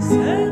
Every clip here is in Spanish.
Say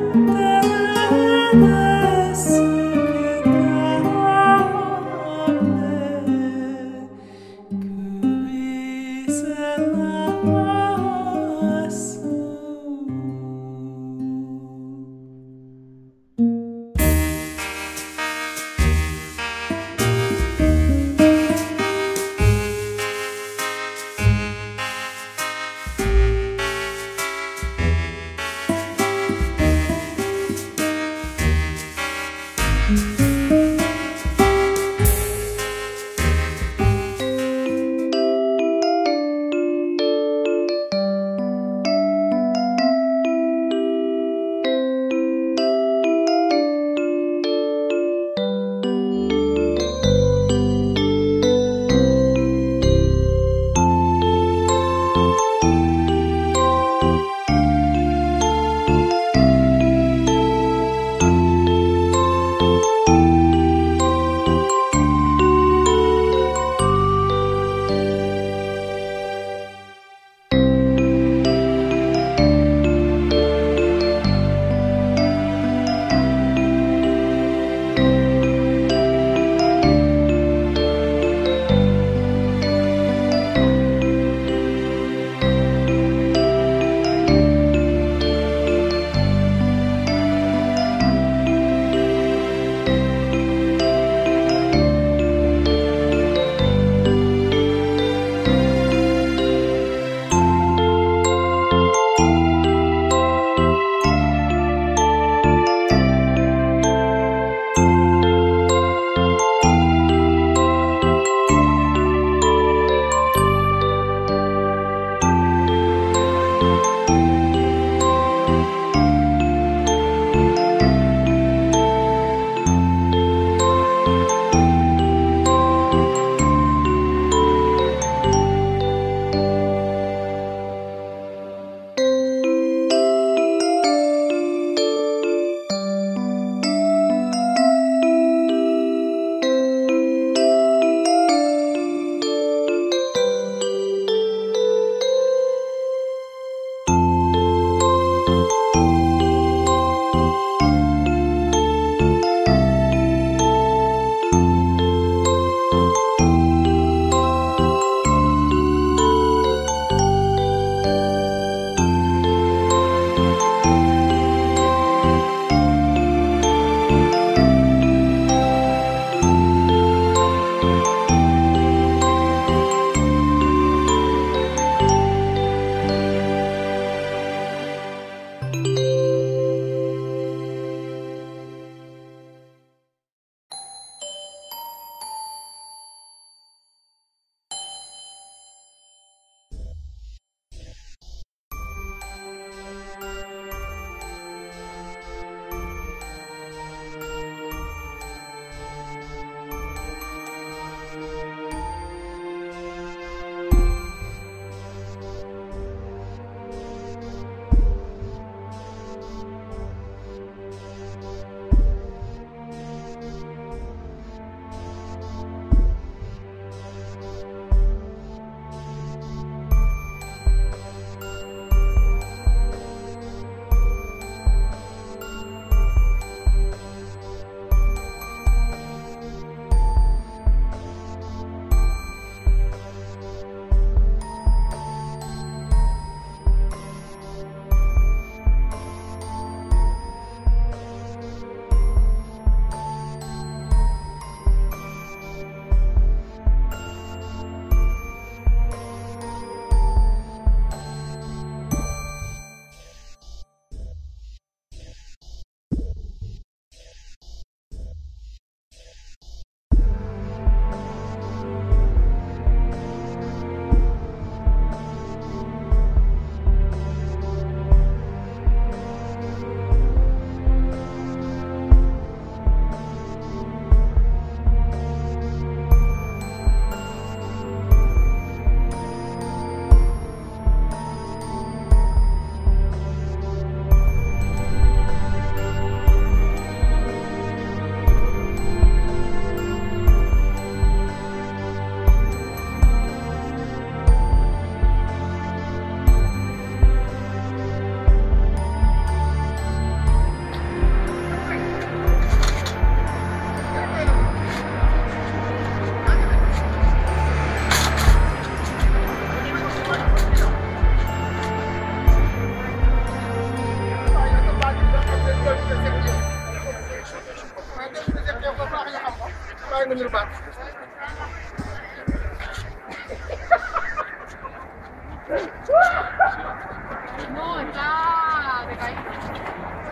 No, está decaído.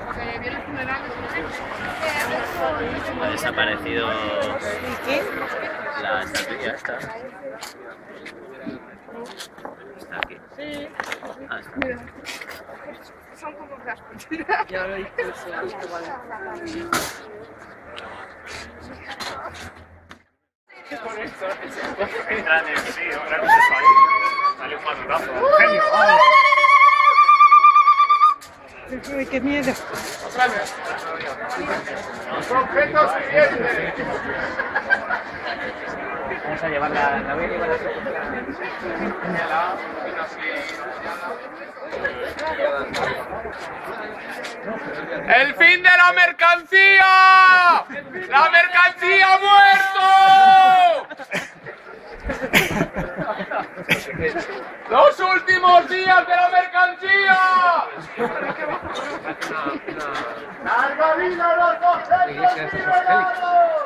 Porque viene el funeral. Ha desaparecido la estatuilla esta. Está aquí. Sí. Ah, está. Mira. Son como cascos. Ya lo eso ahí. Sale un madurazo. Qué miedo. Vamos a llevar la, voy a llevar así. ¡El fin de la mercancía! ¡La mercancía ha muerto! ¡Los últimos días de la mercancía! ¡Larga vida los liberados!